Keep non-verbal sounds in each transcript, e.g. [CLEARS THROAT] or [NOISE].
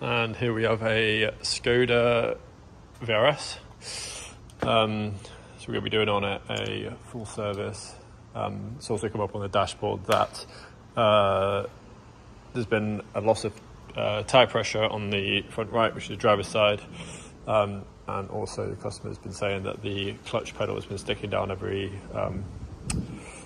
and here we have a Skoda VRS. Um, so we're going to be doing on it a full service. Um, it's also come up on the dashboard that uh, there's been a loss of uh, tyre pressure on the front right, which is the driver's side. Um, and also the customer's been saying that the clutch pedal has been sticking down every, um,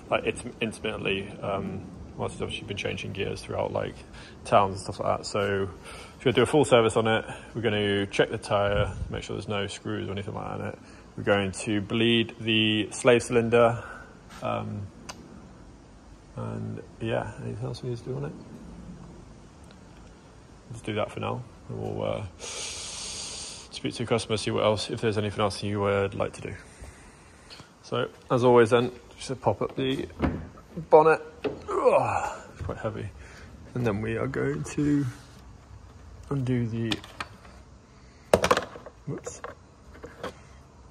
like it's intermittently, um, whilst it's obviously been changing gears throughout like towns and stuff like that. So if to do a full service on it. We're going to check the tyre, make sure there's no screws or anything like that in it. We're going to bleed the slave cylinder. Um, and yeah, anything else we need to do on it? Let's do that for now. We'll uh, speak to the customer, see what else, if there's anything else you would like to do. So, as always, then, just pop up the bonnet. It's quite heavy. And then we are going to undo the. Whoops.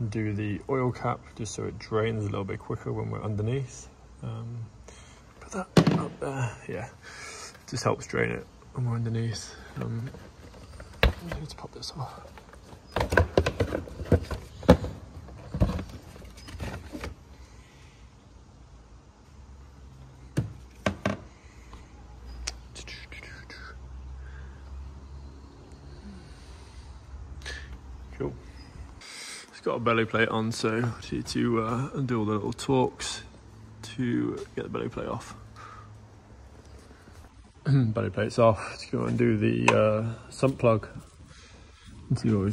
Do the oil cap just so it drains a little bit quicker when we're underneath. Um, put that up there, yeah. Just helps drain it when we're underneath. Um, let's pop this off. A belly plate on, so I need to uh, undo all the little Torx to get the belly plate off. [CLEARS THROAT] belly plate's off. Let's go and do the uh, sump plug into the oil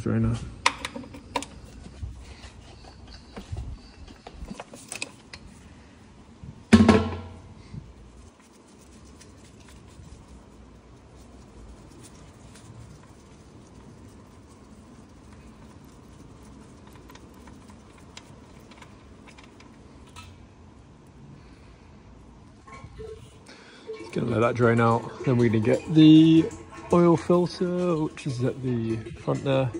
drainer. Gonna let that drain out. Then we're gonna get the oil filter, which is at the front there.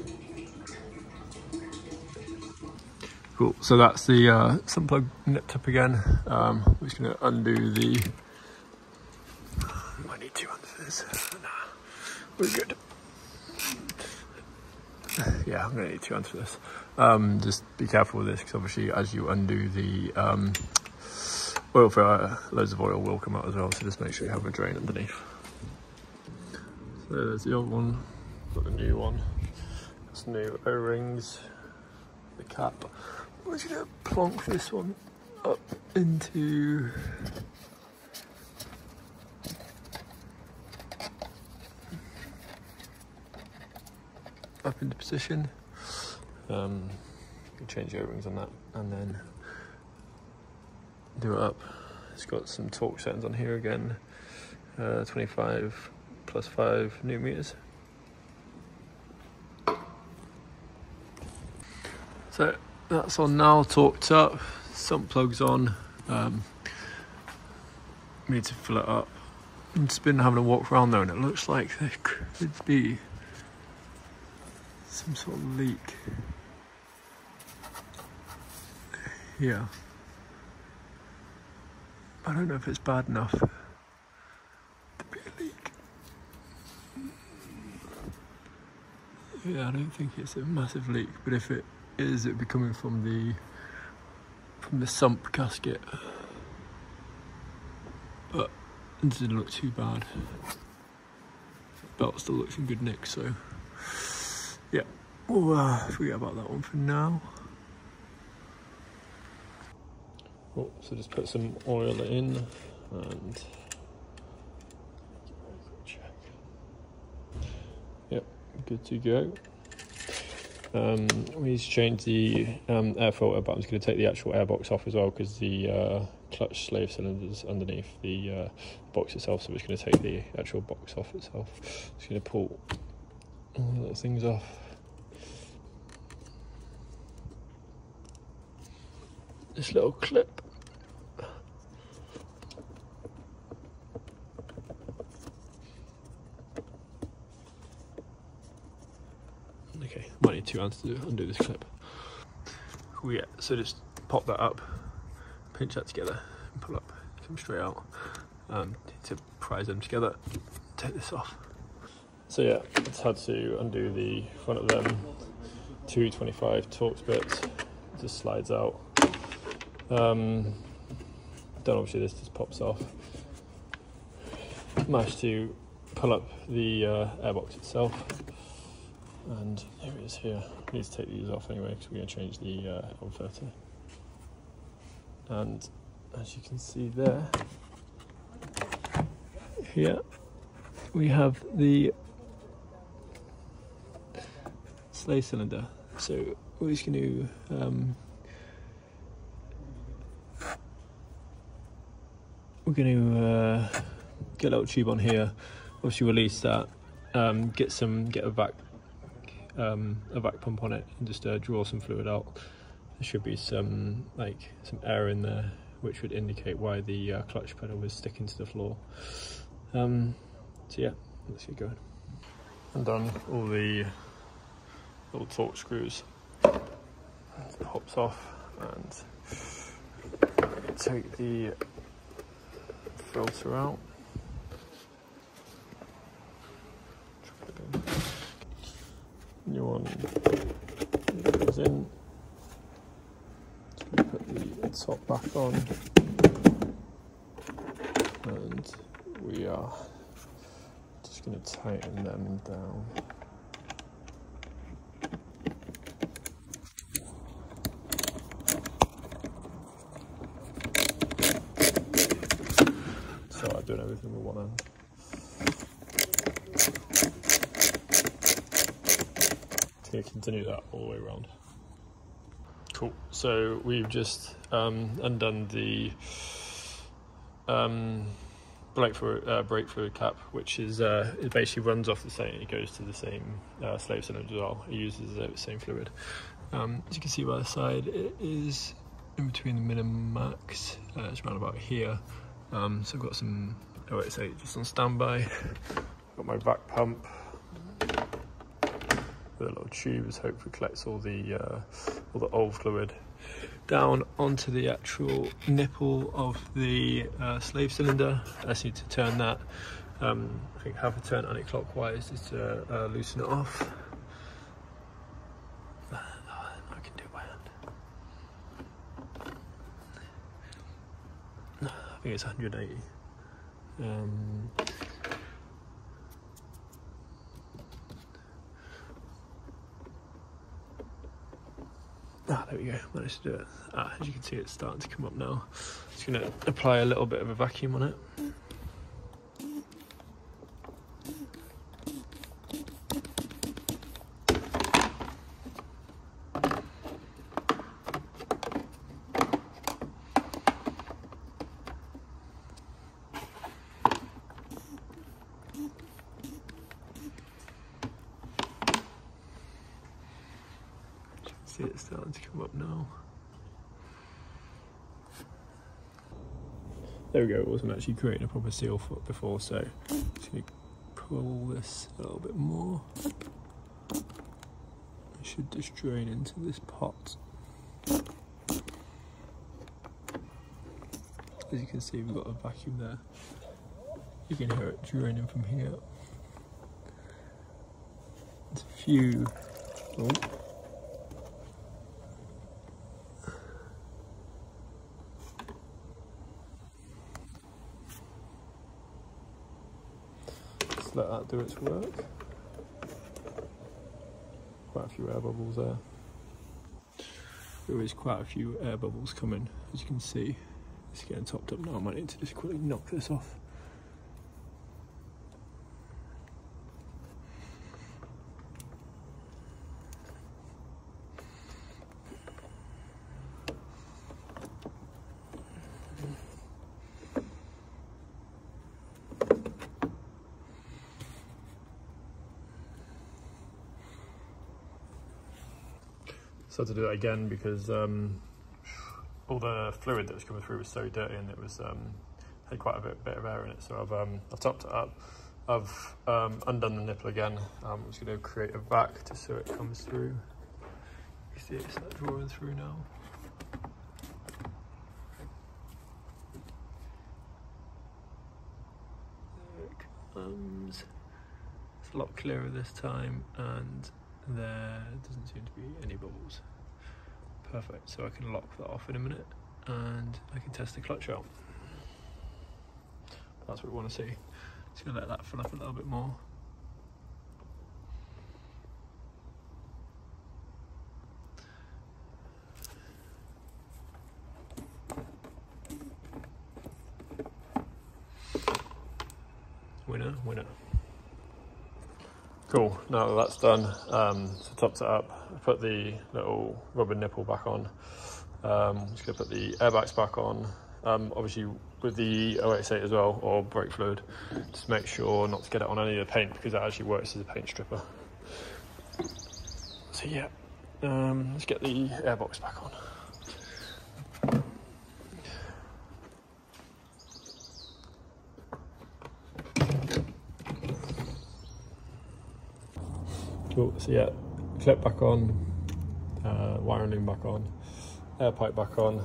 Cool, so that's the uh, sump plug nipped up again. Um, we're just gonna undo the, I need two under this. Nah, we're good. Yeah, I'm gonna need two under this. Um, just be careful with this, because obviously as you undo the um, oil filter, loads of oil will come out as well, so just make sure you have a drain underneath. So there's the old one, got the new one. Got new O-rings, the cap. We're just gonna plonk this one up into up into position. Um, change the O-rings on that, and then do it up. It's got some torque settings on here again. Uh, 25 plus 5 newton meters. So that's on now, torqued up, sump plugs on. Um, need to fill it up. I've just been having a walk around there and it looks like there could be some sort of leak. Yeah. I don't know if it's bad enough to be a leak. Yeah, I don't think it's a massive leak, but if it is, it'd be coming from the from the sump gasket. But it doesn't look too bad. Belt still looks in good nick, so yeah, we'll uh, forget about that one for now. Oh, so just put some oil in and yep, good to go. Um, we need to change the um, air filter, but I'm just going to take the actual airbox off as well because the uh, clutch slave cylinders underneath the uh, box itself. So we're just going to take the actual box off itself. Just going to pull all the little things off. This little clip. Might need two hands to undo this clip. Cool, yeah, so just pop that up, pinch that together, and pull up, come straight out. Um, to prise them together, take this off. so yeah, it's had to undo the front of them 225 Torx bits. It just slides out. Um, then obviously this just pops off. Managed to pull up the uh, airbox itself, and here it is here. I need to take these off anyway because we're going to change the uh, air filter. And as you can see there, here we have the slave cylinder. So we're just going to um, we're going to uh, get a little tube on here. Obviously, release that. Um, get some get a vac um, a vac pump on it and just uh, draw some fluid out. There should be some like some air in there, which would indicate why the uh, clutch pedal was sticking to the floor. Um, so yeah, let's get going. Undone all the little Torx screws. It pops off and take the filter out. Goes in. Put the top back on, and we are just going to tighten them down. So I'm doing everything with one hand. Continue that all the way around. Cool. So we've just um, undone the um, brake fluid, uh, brake fluid cap, which is uh, it basically runs off the same. It goes to the same uh, slave cylinder as well. It uses the same fluid. Um, as you can see by the side, it is in between the min and max. Uh, it's around about here. Um, so I've got some OX8 just on standby. [LAUGHS] Got my vac pump with a little tube, which hopefully collects all the uh, all the old fluid down onto the actual nipple of the uh, slave cylinder. I just need to turn that. Um, I think half a turn anti-clockwise just to uh, loosen it off. I can do by hand. I think it's 180. Um, Ah, there we go, managed to do it. Ah, as you can see, it's starting to come up now. Just gonna apply a little bit of a vacuum on it. See it starting to come up now. There we go, it wasn't actually creating a proper seal foot before, so just gonna pull this a little bit more. It should just drain into this pot. As you can see, we've got a vacuum there. You can hear it draining from here. It's a few. Oh. Let that do its work. Quite a few air bubbles there. There is quite a few air bubbles coming, as you can see. It's getting topped up now. I might need to just quickly knock this off. So I had to do that again because um, all the fluid that was coming through was so dirty and it was um, had quite a bit, bit of air in it. So I've um, I've topped it up. I've um, undone the nipple again. Um, I'm just going to create a vac just so it comes through. You see it's not drawing through now. There it comes. It's a lot clearer this time and there doesn't seem to be any bubbles. Perfect, so I can lock that off in a minute and I can test the clutch out. That's what we want to see. Just gonna let that fill up a little bit more. Winner, winner. Cool, now that that's done, um, so topped it up, put the little rubber nipple back on. Um, just gonna put the airbox back on. Um, obviously with the 088 as well, or brake fluid, just make sure not to get it on any of the paint because that actually works as a paint stripper. So yeah, um, let's get the airbox back on. Cool, so yeah, clip back on, uh, wiring loom back on, air pipe back on,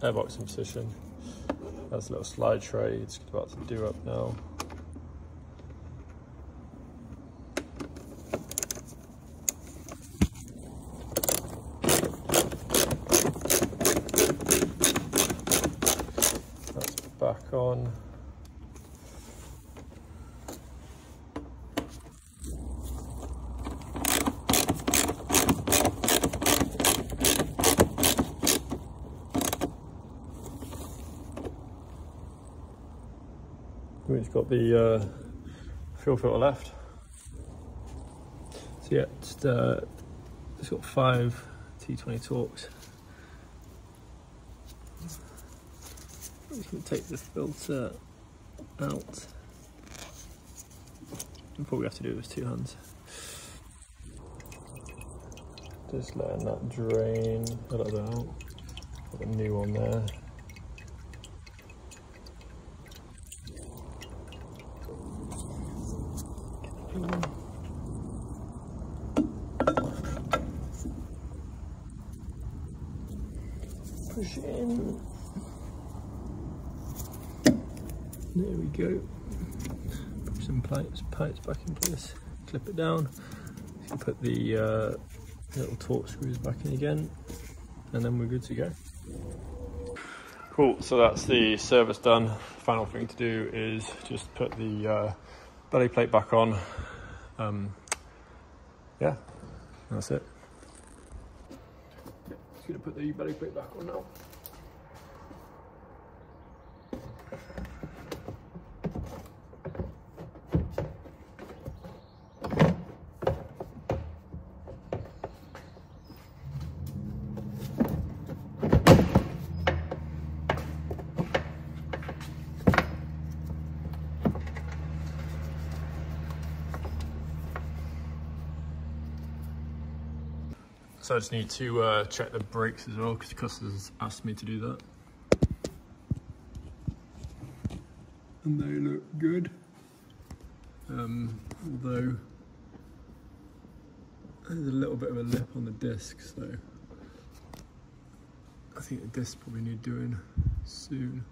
airbox in position. That's a little slide tray, it's about to do up now. That's back on. We've got the uh, fuel filter left. So yeah, uh, it's got five T20 Torx. I'm going to take the filter out. And we have to do with two hands. Just letting that drain a little bit out. Got a new one there. Push it in. There we go. Put some pipes, pipes back in place. Clip it down. You put the uh, little Torx screws back in again, and then we're good to go. Cool, so that's the service done. Final thing to do is just put the uh, belly plate back on. Um, yeah, that's it. Just gonna put the belly plate back on now. So I just need to uh, check the brakes as well because the customers asked me to do that. And they look good. Um, although there's a little bit of a lip on the disc, so I think the disc probably need doing soon.